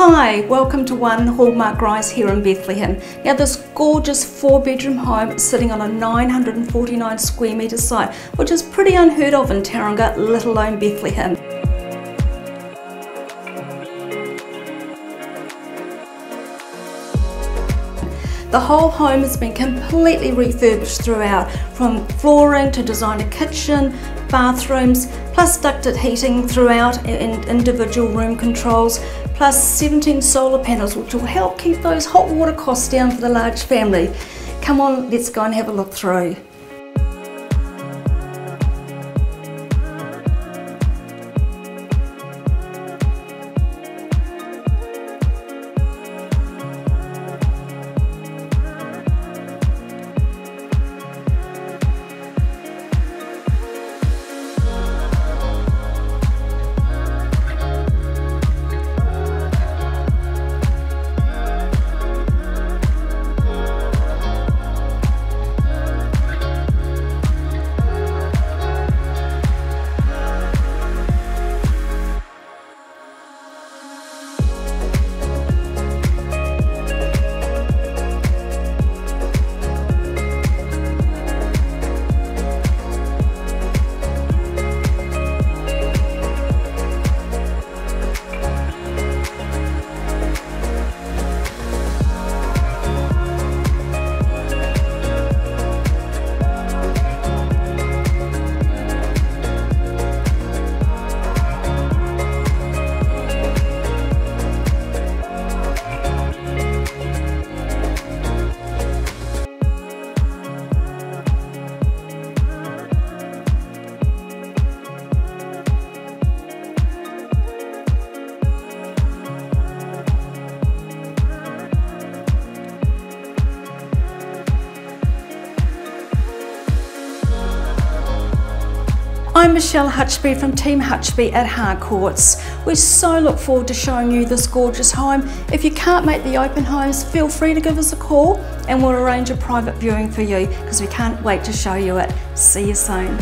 Hi, welcome to One Hallmark Rise here in Bethlehem. Now this gorgeous four bedroom home sitting on a 949 square metre site, which is pretty unheard of in Tauranga, let alone Bethlehem. The whole home has been completely refurbished throughout, from flooring to designer kitchen, bathrooms, plus ducted heating throughout and individual room controls, plus 17 solar panels which will help keep those hot water costs down for the large family. Come on, let's go and have a look through. I'm Michelle Hutchby from Team Hutchby at Harcourts. We so look forward to showing you this gorgeous home. If you can't make the open homes, feel free to give us a call and we'll arrange a private viewing for you because we can't wait to show you it. See you soon.